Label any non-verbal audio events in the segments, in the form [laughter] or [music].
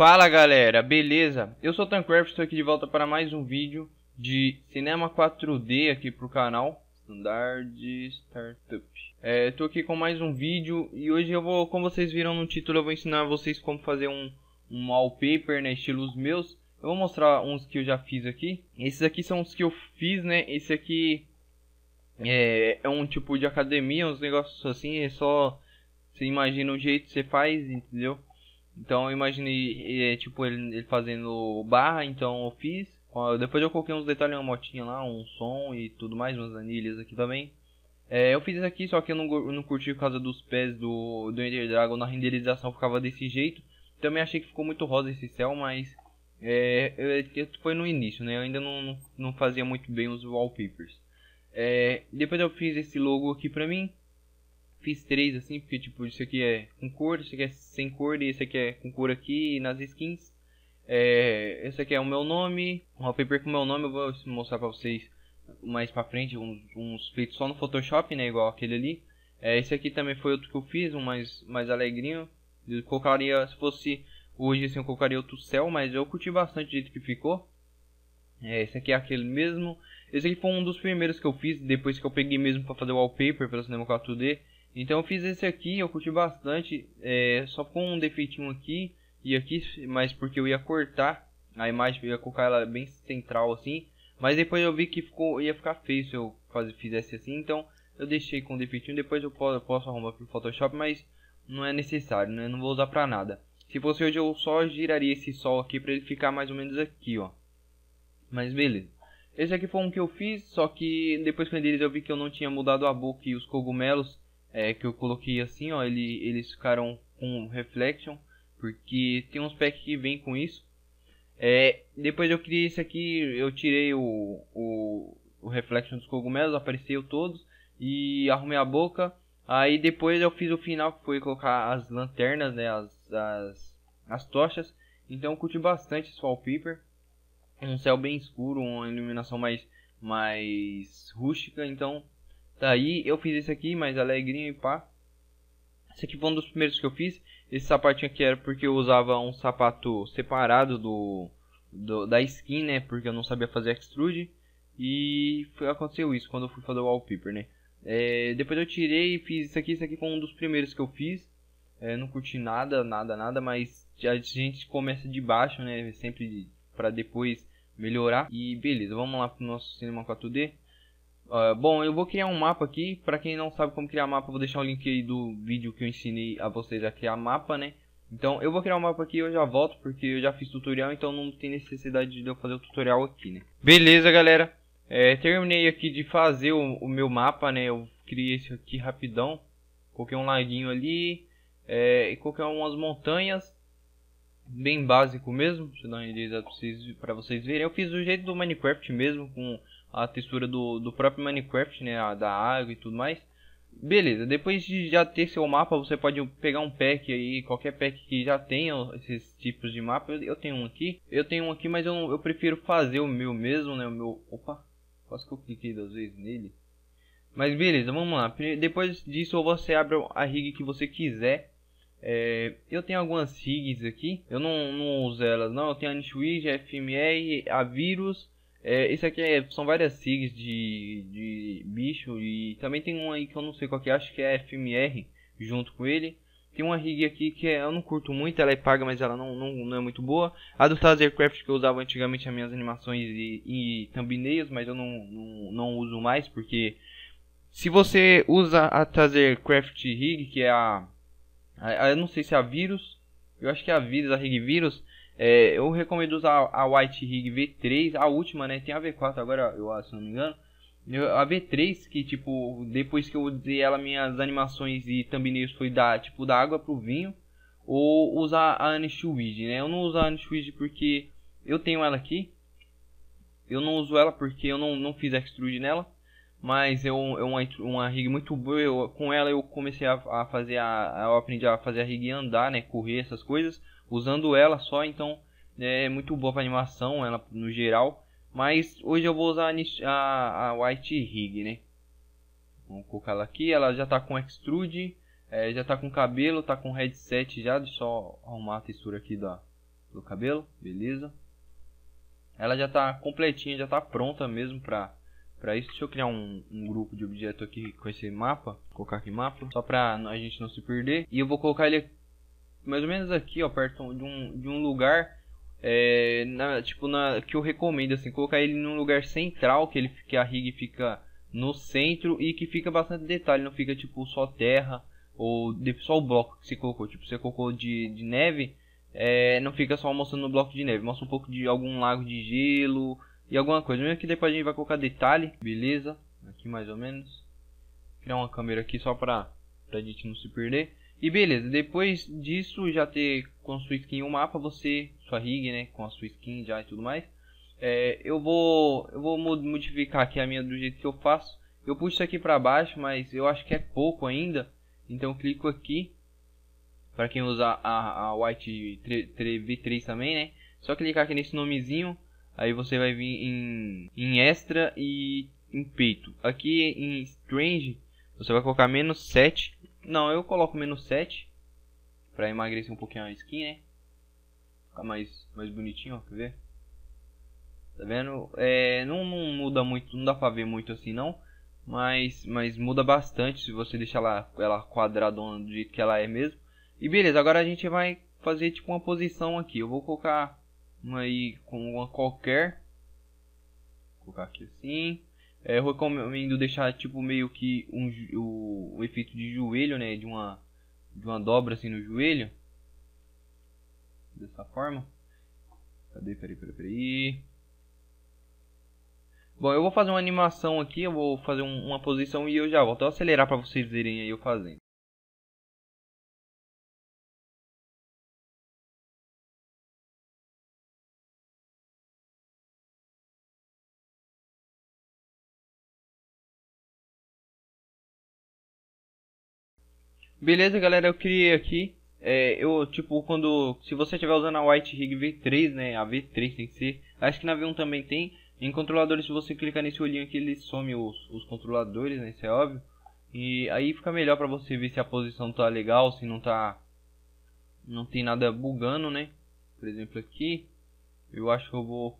Fala galera, beleza? Eu sou o Tancraft, estou aqui de volta para mais um vídeo de cinema 4D aqui pro canal Standard Startup é, Estou aqui com mais um vídeo e hoje eu vou, como vocês viram no título, eu vou ensinar vocês como fazer um, um wallpaper, né, estilos meus Eu vou mostrar uns que eu já fiz aqui Esses aqui são os que eu fiz, né, esse aqui é, é um tipo de academia, uns negócios assim, é só... Você imagina o jeito que você faz, entendeu? Então eu imaginei, é, tipo, ele, ele, fazendo barra, então eu fiz. Depois eu coloquei uns detalhes na motinha lá, um som e tudo mais, umas anilhas aqui também. É, eu fiz isso aqui, só que eu não, não curti por causa dos pés do, do Ender Dragon, na renderização ficava desse jeito. Também achei que ficou muito rosa esse céu, mas é, eu, foi no início, né? Eu ainda não, não fazia muito bem os wallpapers. É, depois eu fiz esse logo aqui pra mim. Fiz três assim, porque tipo, isso aqui é com cor, isso aqui é sem cor e esse aqui é com cor aqui nas skins. É, esse aqui é o meu nome, um wallpaper com o meu nome, eu vou mostrar pra vocês mais pra frente, uns, uns feitos só no Photoshop, né, igual aquele ali. É, esse aqui também foi outro que eu fiz, um mais, mais alegrinho. Eu colocaria, se fosse hoje assim, eu colocaria outro céu, mas eu curti bastante o jeito que ficou. É, esse aqui é aquele mesmo. Esse aqui foi um dos primeiros que eu fiz, depois que eu peguei mesmo para fazer o wallpaper pelo Cinema 4D. Então eu fiz esse aqui, eu curti bastante, é, só com um defeitinho aqui e aqui, mas porque eu ia cortar a imagem, eu ia colocar ela bem central assim. Mas depois eu vi que ficou, ia ficar feio se eu fizesse assim, então eu deixei com defeitinho. Depois eu posso, eu posso arrumar pro Photoshop, mas não é necessário, né? Não vou usar pra nada. Se fosse hoje eu só giraria esse sol aqui pra ele ficar mais ou menos aqui, ó. Mas beleza. Esse aqui foi um que eu fiz, só que depois que eu eu vi que eu não tinha mudado a boca e os cogumelos é, que eu coloquei assim, ó, ele, eles ficaram com reflection, porque tem uns packs que vem com isso. É, depois eu criei esse aqui, eu tirei o, o, o reflection dos cogumelos, apareceu todos e arrumei a boca. Aí depois eu fiz o final que foi colocar as lanternas, né, as, as, as tochas. Então eu curti bastante esse wallpaper um céu bem escuro, uma iluminação mais, mais rústica, então tá aí. Eu fiz esse aqui, mais alegrinho e pá. Esse aqui foi um dos primeiros que eu fiz. Esse sapatinho aqui era porque eu usava um sapato separado do, do da skin, né? Porque eu não sabia fazer extrude. E foi, aconteceu isso quando eu fui fazer o wallpaper, né? É, depois eu tirei e fiz isso aqui. Isso aqui foi um dos primeiros que eu fiz. É, não curti nada, nada, nada. Mas a gente começa de baixo, né? Sempre para depois melhorar. E beleza, vamos lá pro nosso Cinema 4D. Uh, bom, eu vou criar um mapa aqui. Para quem não sabe como criar mapa, vou deixar o link aí do vídeo que eu ensinei a vocês a criar mapa, né? Então eu vou criar um mapa aqui e eu já volto, porque eu já fiz tutorial, então não tem necessidade de eu fazer o tutorial aqui, né? Beleza, galera. É, terminei aqui de fazer o, o, meu mapa, né? Eu criei esse aqui rapidão. Coloquei um laguinho ali. É, e coloquei umas montanhas bem básico mesmo. Deixa eu dar uma ideia pra vocês, pra vocês verem. Eu fiz do jeito do Minecraft mesmo, com a textura do, do próprio Minecraft, né? A, da água e tudo mais. Beleza, depois de já ter seu mapa, você pode pegar um pack aí, qualquer pack que já tenha esses tipos de mapa. Eu, eu tenho um aqui, eu tenho um aqui, mas eu, eu prefiro fazer o meu mesmo, né? O meu, opa, quase que eu cliquei duas vezes nele. Mas beleza, vamos lá. Depois disso você abre a rig que você quiser. É, eu tenho algumas rigs aqui, eu não, não uso elas não, eu tenho a Nishwig, a FMR, a Vírus, é, aqui é, são várias rigs de, de bicho e também tem um aí que eu não sei qual que é, acho que é a FMR junto com ele. Tem uma rig aqui que é, eu não curto muito, ela é paga, mas ela não, não, não é muito boa. A do Tazercraft que eu usava antigamente as minhas animações e, e thumbnails, mas eu não, não, não uso mais porque se você usa a Tazercraft rig, que é a eu não sei se é a vírus. Eu acho que é a vírus, a rig vírus. É, eu recomendo usar a White Rig V3, a última, né? Tem a V4 agora, eu acho, se não me engano. A V3, que tipo, depois que eu usei ela, minhas animações e thumbnails foi da, tipo, da água pro vinho. Ou usar a Anishwid, né? Eu não uso a Anishwid porque eu tenho ela aqui. Eu não uso ela porque eu não, não fiz extrude nela mas é, uma, uma rig muito boa. Eu, com ela eu comecei a, a fazer a, eu aprendi a fazer a rig andar, né, correr essas coisas, usando ela só. Então é muito boa para animação, ela no geral. Mas hoje eu vou usar a, a White Rig, né? Vamos colocar ela aqui. Ela já está com extrude, é, já está com cabelo, está com headset já. Deixa eu arrumar a textura aqui da, do cabelo, beleza. Ela já está completinha, já está pronta mesmo para para isso. Deixa eu criar um, um, grupo de objeto aqui com esse mapa, vou colocar aqui mapa, só para a gente não se perder. E eu vou colocar ele mais ou menos aqui, ó, perto de um, de um lugar é, na, tipo na que eu recomendo assim, colocar ele num lugar central, que ele que a rig fica no centro e que fica bastante detalhe, não fica tipo só terra ou só o bloco que você colocou, tipo você colocou de, de neve, é, não fica só mostrando no bloco de neve, mostra um pouco de algum lago de gelo e alguma coisa. Mesmo que depois a gente vai colocar detalhe, beleza? Aqui mais ou menos. Criar uma câmera aqui só pra, pra gente não se perder. E beleza, depois disso já ter com sua skin o mapa, você, sua rig, né, com a sua skin já e tudo mais. É, eu vou eu vou modificar aqui a minha do jeito que eu faço. Eu puxo aqui para baixo, mas eu acho que é pouco ainda. Então clico aqui. Para quem usa a, a White V3 também, né? Só clicar aqui nesse nomezinho. Aí você vai vir em, em extra e em peito. Aqui em strange você vai colocar menos 7. Não, eu coloco menos 7. Pra emagrecer um pouquinho a skin, né? Ficar mais, mais bonitinho, ó, quer ver? Tá vendo? É, não, não muda muito, não dá pra ver muito assim não. Mas, mas muda bastante se você deixar ela, ela quadradona do jeito que ela é mesmo. E beleza, agora a gente vai fazer tipo uma posição aqui. Eu vou colocar uma aí com uma qualquer. Vou colocar aqui assim. É, eu recomendo deixar tipo meio que um, o, o efeito de joelho, né? De uma, de uma dobra assim no joelho. Dessa forma. Cadê? Peraí, peraí, peraí. Bom, eu vou fazer uma animação aqui, eu vou fazer um, uma posição e eu já volto. Eu vou acelerar para vocês verem aí eu fazendo. Beleza, galera, eu criei aqui. É, eu, tipo, quando. Se você estiver usando a White Rig V3, né? A V3 tem que ser. Acho que na V1 também tem. Em controladores, se você clicar nesse olhinho aqui, ele some os, os controladores, né? Isso é óbvio. E aí fica melhor pra você ver se a posição tá legal, se não tá... Não tem nada bugando, né? Por exemplo aqui. Eu acho que eu vou...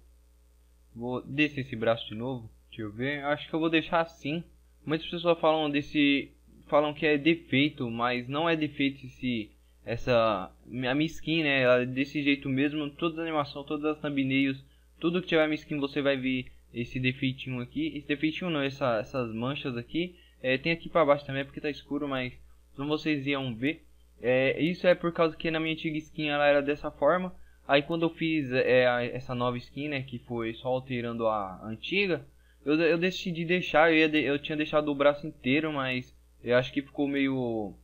Vou descer esse braço de novo. Deixa eu ver. Acho que eu vou deixar assim. Muitas pessoas falam desse... Falam que é defeito, mas não é defeito se... Essa... A minha skin, né? Ela é desse jeito mesmo. Todas as animações, todas as thumbnails tudo que tiver minha skin você vai ver esse defeitinho aqui. Esse defeitinho não, essa, essas manchas aqui. É, tem aqui para baixo também porque tá escuro, mas como vocês iam ver. É, isso é por causa que na minha antiga skin ela era dessa forma. Aí quando eu fiz é, essa nova skin, né, que foi só alterando a antiga, eu, eu decidi deixar, eu, ia eu tinha deixado o braço inteiro, mas eu acho que ficou meio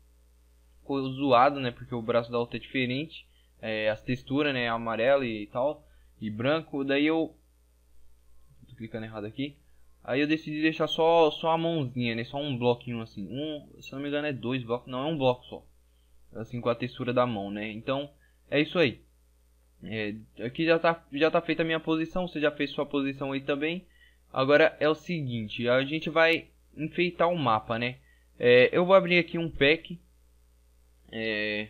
ficou zoado, né, porque o braço da outra é diferente, é, as texturas, né, amarelo e tal e branco. Daí eu tô clicando errado aqui. Aí eu decidi deixar só só a mãozinha, né? Só um bloquinho assim. Um, se não me engano é dois blocos, não é um bloco só. Assim com a textura da mão, né? Então é isso aí. É, aqui já tá já tá feita a minha posição, você já fez sua posição aí também. Agora é o seguinte, a gente vai enfeitar o mapa, né? É, eu vou abrir aqui um pack. É,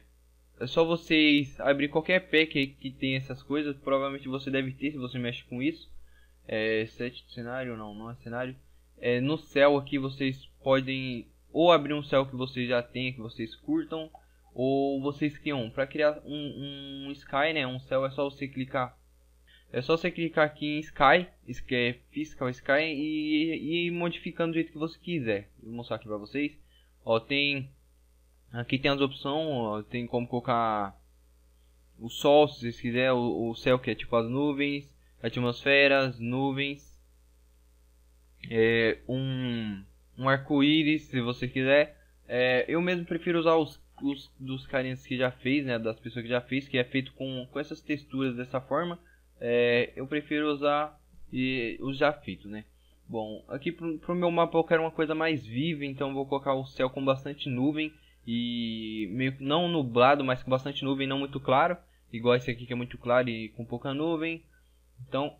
é só vocês abrir qualquer pack que tem essas coisas. Provavelmente você deve ter se você mexe com isso. É, set de cenário, não, não é cenário. É, no céu aqui vocês podem ou abrir um céu que vocês já têm, que vocês curtam. Ou vocês criam. Para criar um, um Sky, né, um céu é só você clicar. É só você clicar aqui em Sky, que é Fiscal Sky, e, e ir modificando do jeito que você quiser. Vou mostrar aqui para vocês. Ó, tem Aqui tem as opções, tem como colocar o sol, se vocês quiserem, o, o céu que é tipo as nuvens, atmosferas, nuvens, é, um, um arco-íris, se você quiser. É, eu mesmo prefiro usar os, os dos carinhas que já fez, né, das pessoas que já fez, que é feito com, com essas texturas dessa forma. É, eu prefiro usar e, os já feitos, né. Bom, aqui pro, meu mapa eu quero uma coisa mais viva, então vou colocar o céu com bastante nuvem e meio não nublado, mas com bastante nuvem, não muito claro, igual esse aqui que é muito claro e com pouca nuvem. Então,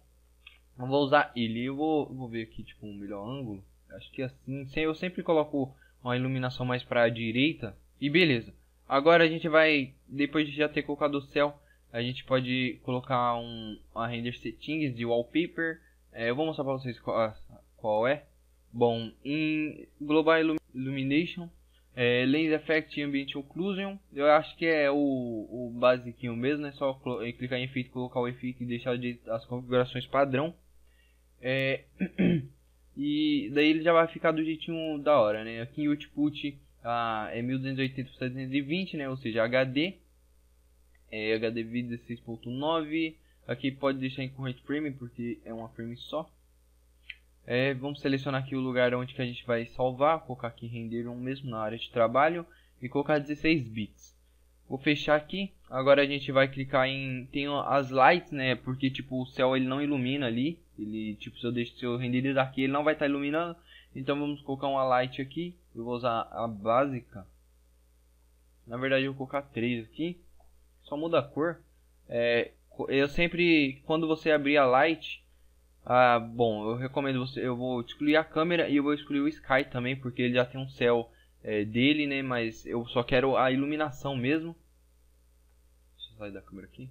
eu vou usar ele. Eu vou, vou ver aqui tipo um melhor ângulo. Acho que assim, eu sempre coloco uma iluminação mais para a direita e beleza. Agora a gente vai, depois de já ter colocado o céu, a gente pode colocar um a render settings de wallpaper. É, eu vou mostrar para vocês qual, qual, é. Bom, em Global Illumination, é, Lens Effect Ambient Occlusion, eu acho que é o, o basiquinho mesmo, é só clicar em efeito, colocar o efeito e deixar de, as configurações padrão. É, [clears throat] e daí ele já vai ficar do jeitinho da hora, né? Aqui em Output ah, é 1280 por 720, né? Ou seja, HD. É HD vídeo 16.9. Aqui pode deixar em current frame porque é uma frame só. É, vamos selecionar aqui o lugar onde que a gente vai salvar, colocar aqui render um mesmo na área de trabalho e colocar 16 bits. Vou fechar aqui. Agora a gente vai clicar em tem as lights, né? Porque tipo o céu ele não ilumina ali. Ele tipo se eu deixo se renderizar aqui ele não vai estar tá iluminando. Então vamos colocar uma light aqui. Eu vou usar a básica. Na verdade eu vou colocar três aqui. Só muda a cor. É, eu sempre quando você abrir a light ah, bom, eu recomendo você. Eu vou excluir a câmera e eu vou excluir o Sky também, porque ele já tem um céu é, dele, né? Mas eu só quero a iluminação mesmo. Deixa eu sair da câmera aqui.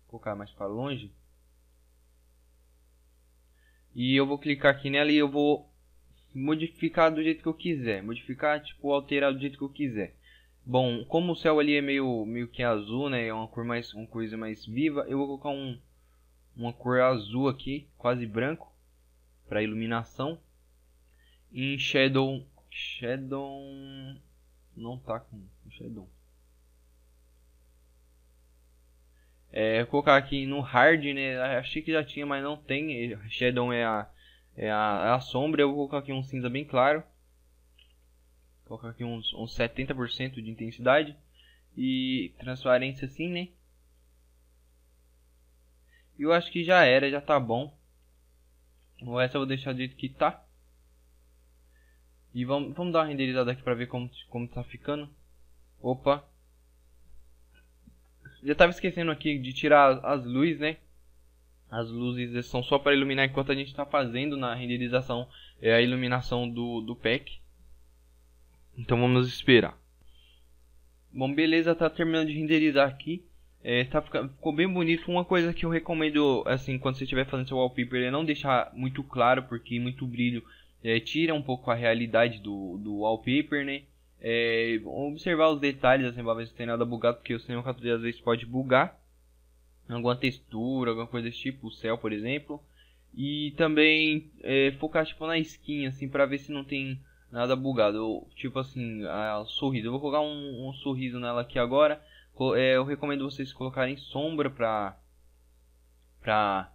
Vou colocar mais para longe. E eu vou clicar aqui nela e eu vou modificar do jeito que eu quiser. Modificar, tipo, alterar do jeito que eu quiser. Bom, como o céu ali é meio, meio que azul, né? É uma cor mais, uma coisa mais viva. Eu vou colocar um, uma cor azul aqui, quase branco, para iluminação. Em Shadow, Shadow não tá com Shadow. É, vou colocar aqui no Hard, né? Achei que já tinha, mas não tem. Shadow é a, é a, é a sombra. Eu vou colocar aqui um cinza bem claro colocar aqui uns, uns 70% de intensidade e transparência assim, né? Eu acho que já era, já tá bom. O essa eu vou deixar do jeito que tá. E vamos, vamos dar uma renderizada aqui pra ver como, como tá ficando. Opa. Já tava esquecendo aqui de tirar as, as luzes, né? As luzes são só para iluminar enquanto a gente está fazendo na renderização é a iluminação do, do pack. Então vamos esperar. Bom, beleza, tá terminando de renderizar aqui. É, tá, ficou bem bonito. Uma coisa que eu recomendo, assim, quando você estiver fazendo seu wallpaper, é não deixar muito claro, porque muito brilho é, tira um pouco a realidade do, do wallpaper, né? É, observar os detalhes, assim, ver se tem nada bugado, porque o cinema 4D às vezes pode bugar. Alguma textura, alguma coisa desse tipo, o céu, por exemplo. E também é, focar, tipo, na skin, assim, pra ver se não tem nada bugado. Eu, tipo assim, a sorriso. Eu vou colocar um, um sorriso nela aqui agora. É, eu recomendo vocês colocarem sombra pra, pra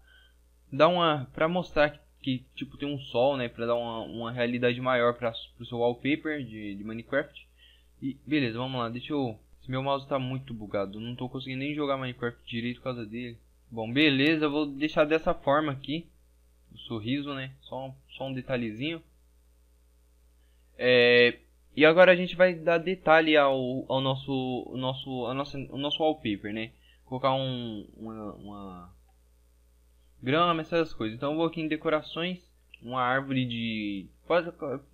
dar uma, pra mostrar que, que tipo tem um sol, né, pra dar uma, uma realidade maior para pro seu wallpaper de, de Minecraft. E beleza, vamos lá. Deixa eu, meu mouse tá muito bugado. Não tô conseguindo nem jogar Minecraft direito por causa dele. Bom, beleza, vou deixar dessa forma aqui. O sorriso, né? Só, só um detalhezinho. É, e agora a gente vai dar detalhe ao, ao nosso, nosso, ao nosso, ao nosso wallpaper, né? Colocar um, uma, uma grama, essas coisas. Então eu vou aqui em decorações, uma árvore de...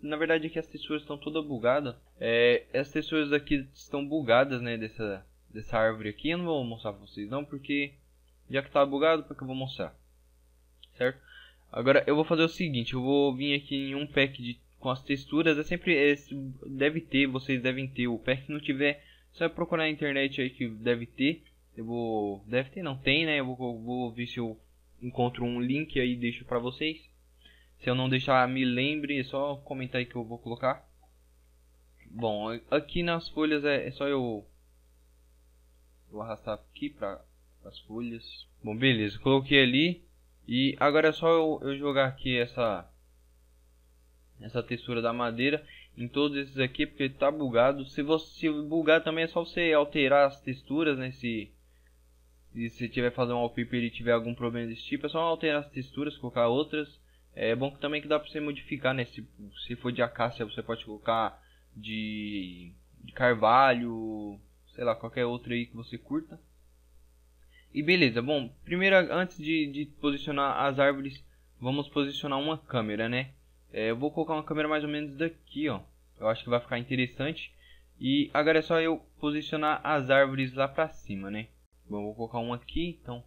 Na verdade aqui as texturas estão todas bugadas. É, as texturas aqui estão bugadas, né? Dessa, dessa árvore aqui. Eu não vou mostrar pra vocês não, porque já que tá bugado, porque eu vou mostrar. Certo? Agora eu vou fazer o seguinte, eu vou vir aqui em um pack de com as texturas é sempre é, deve ter vocês devem ter o pack se não tiver só procurar na internet aí que deve ter eu vou deve ter não tem né eu vou, vou ver se eu encontro um link aí deixo para vocês se eu não deixar me lembre é só comentar aí que eu vou colocar. Bom aqui nas folhas é, é só eu vou arrastar aqui para as folhas. Bom beleza coloquei ali. E agora é só eu, eu jogar aqui essa essa textura da madeira em todos esses aqui porque tá bugado. Se você bugar também é só você alterar as texturas né? Se se você tiver fazendo um wallpaper e tiver algum problema desse tipo é só alterar as texturas colocar outras é bom também que dá para você modificar né se, se for de acácia você pode colocar de, de carvalho sei lá qualquer outro aí que você curta e beleza bom primeiro antes de, de posicionar as árvores vamos posicionar uma câmera né é, eu vou colocar uma câmera mais ou menos daqui, ó. Eu acho que vai ficar interessante. E agora é só eu posicionar as árvores lá pra cima, né? Bom, vou colocar um aqui, então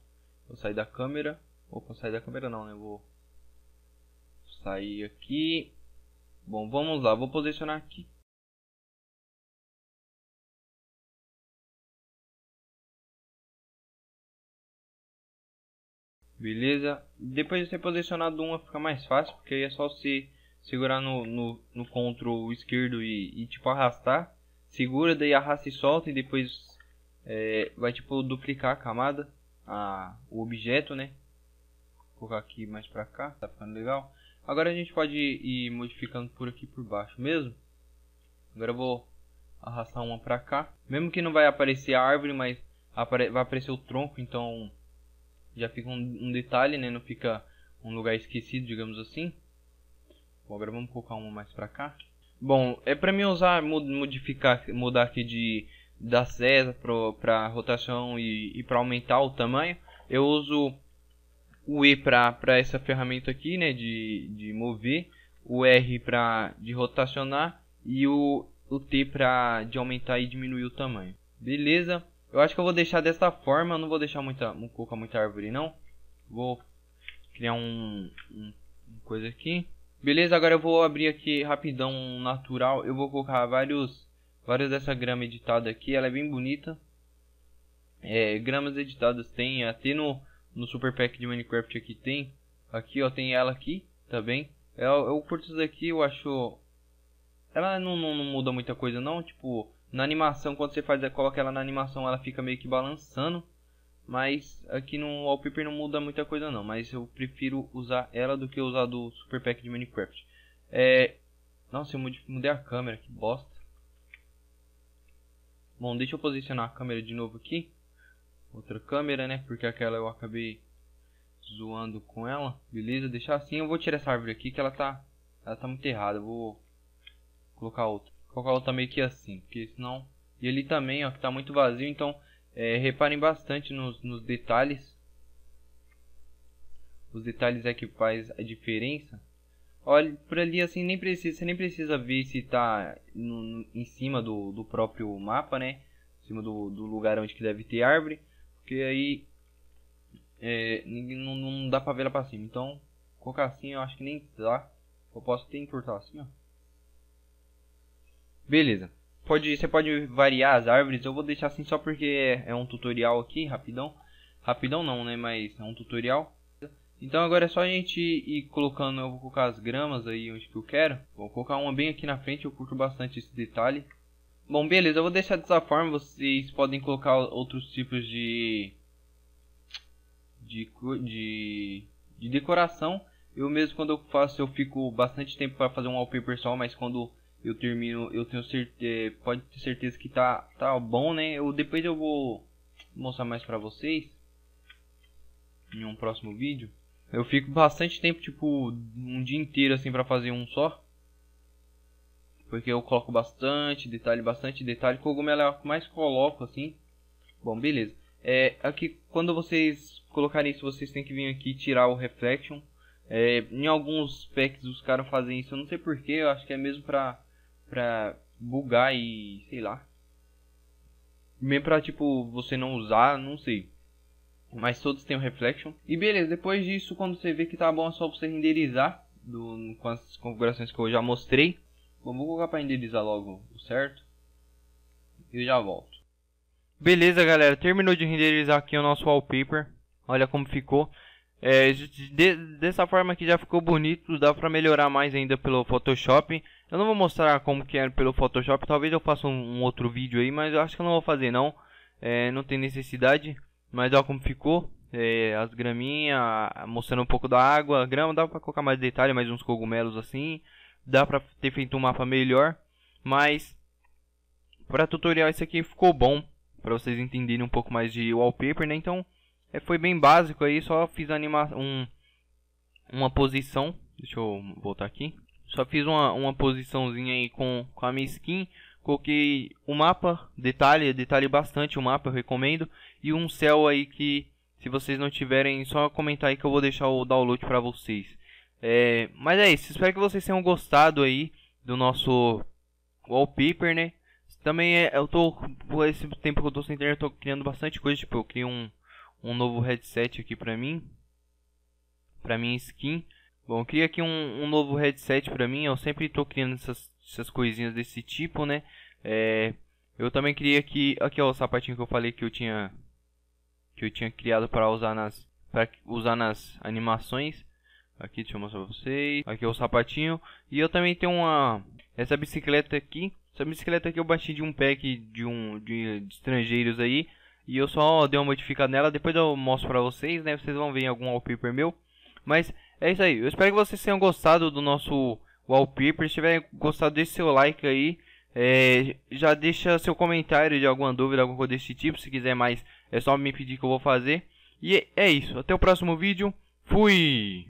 vou sair da câmera. Opa, sair da câmera não, né? Vou sair aqui. Bom, vamos lá, vou posicionar aqui. Beleza? Depois de ser posicionado uma fica mais fácil, porque aí é só você segurar no, no, no control esquerdo e, e, tipo arrastar. Segura, daí arrasta e solta e depois é, vai tipo duplicar a camada, a, o objeto, né? Vou colocar aqui mais pra cá, tá ficando legal. Agora a gente pode ir modificando por aqui por baixo mesmo. Agora eu vou arrastar uma pra cá. Mesmo que não vai aparecer a árvore, mas vai aparecer o tronco, então já fica um, um, detalhe, né? Não fica um lugar esquecido, digamos assim. Bom, agora vamos colocar uma mais pra cá. Bom, é pra mim usar, modificar, mudar aqui de da César para rotação e, e para aumentar o tamanho. Eu uso o E para essa ferramenta aqui, né, de, de mover, o R para de rotacionar e o, o T para de aumentar e diminuir o tamanho. Beleza? Eu acho que eu vou deixar dessa forma, eu não vou deixar muita, não colocar muita árvore não. Vou criar um, um coisa aqui. Beleza, agora eu vou abrir aqui rapidão um natural. Eu vou colocar vários várias dessa grama editada aqui, ela é bem bonita. É, gramas editadas tem até no no Super Pack de Minecraft aqui tem. Aqui, ó, tem ela aqui também. Eu, eu curto isso daqui, eu acho... Ela não, não, não, muda muita coisa não, tipo... Na animação, quando você faz, coloca ela na animação, ela fica meio que balançando. Mas aqui no wallpaper não muda muita coisa não. Mas eu prefiro usar ela do que usar do Super Pack de Minecraft. É... Nossa, eu mudei a câmera, que bosta. Bom, deixa eu posicionar a câmera de novo aqui outra câmera, né? Porque aquela eu acabei zoando com ela. Beleza, deixar assim. Eu vou tirar essa árvore aqui que ela tá, ela tá muito errada. Eu vou colocar outra. Colocar outra meio que assim, porque senão... E ali também, ó, que tá muito vazio, então é, reparem bastante nos, nos detalhes. Os detalhes é que faz a diferença. Olha, por ali assim nem precisa, você nem precisa ver se tá no, em cima do, do próprio mapa, né? Em cima do, do lugar onde que deve ter árvore. Porque aí é, não, não dá pra ver ela pra cima. Então, colocar assim eu acho que nem dá. Eu posso até encurtar assim, ó. Beleza. Pode, você pode variar as árvores. Eu vou deixar assim só porque é, é um tutorial aqui, rapidão. Rapidão não, né? Mas é um tutorial. Então agora é só a gente ir colocando, eu vou colocar as gramas aí onde que eu quero. Vou colocar uma bem aqui na frente, eu curto bastante esse detalhe. Bom, beleza, eu vou deixar dessa forma, vocês podem colocar outros tipos de de, de, de decoração. Eu mesmo quando eu faço, eu fico bastante tempo para fazer um wallpaper só, mas quando eu termino, eu tenho certeza, pode ter certeza que tá tá bom, né? Eu depois eu vou mostrar mais para vocês em um próximo vídeo. Eu fico bastante tempo, tipo, um dia inteiro assim para fazer um só. Porque eu coloco bastante detalhe, bastante detalhe. Cogumelo é o que mais coloco assim. Bom, beleza. É, aqui, quando vocês colocarem isso, vocês têm que vir aqui tirar o Reflection. É, em alguns packs os caras fazem isso, eu não sei porquê, eu acho que é mesmo pra, pra bugar e sei lá. Mesmo pra tipo, você não usar, não sei. Mas todos têm o Reflection. E beleza, depois disso, quando você vê que tá bom, é só você renderizar do, com as configurações que eu já mostrei. Bom, vou colocar para renderizar logo o certo. E eu já volto. Beleza, galera. Terminou de renderizar aqui o nosso wallpaper. Olha como ficou. É, de, dessa forma aqui já ficou bonito. Dá para melhorar mais ainda pelo Photoshop. Eu não vou mostrar como que é pelo Photoshop. Talvez eu faça um, um outro vídeo aí. Mas eu acho que eu não vou fazer não. É, não tem necessidade. Mas olha como ficou. É, as graminhas, mostrando um pouco da água, a grama, dá pra colocar mais detalhe, mais uns cogumelos assim dá pra ter feito um mapa melhor, mas para tutorial esse aqui ficou bom, para vocês entenderem um pouco mais de wallpaper, né? Então, é, foi bem básico aí, só fiz anima um, uma posição, deixa eu voltar aqui. Só fiz uma, uma posiçãozinha aí com, com a minha skin, coloquei o mapa, detalhe, detalhe bastante o mapa, eu recomendo, e um céu aí que se vocês não tiverem, só comentar aí que eu vou deixar o download para vocês. É, mas é isso, espero que vocês tenham gostado aí do nosso wallpaper, né? também é, eu tô, por esse tempo que eu tô sem internet, eu tô criando bastante coisa, tipo, eu criei um, um novo headset aqui pra mim, pra minha skin. Bom, eu criei aqui um, um novo headset pra mim, eu sempre tô criando essas, essas coisinhas desse tipo, né. É, eu também criei aqui, aqui ó, o sapatinho que eu falei que eu tinha, que eu tinha criado para usar nas, para usar nas animações. Aqui, deixa eu mostrar pra vocês. Aqui é o sapatinho. E eu também tenho uma, essa bicicleta aqui. Essa bicicleta aqui eu baixei de um pack de um de, de estrangeiros aí. E eu só dei uma modificada nela. Depois eu mostro pra vocês, né? Vocês vão ver em algum wallpaper meu. Mas é isso aí. Eu espero que vocês tenham gostado do nosso wallpaper. Se tiverem gostado, deixe seu like aí. É, já deixa seu comentário de alguma dúvida, alguma coisa desse tipo. Se quiser mais, é só me pedir que eu vou fazer. E é isso. Até o próximo vídeo. Fui!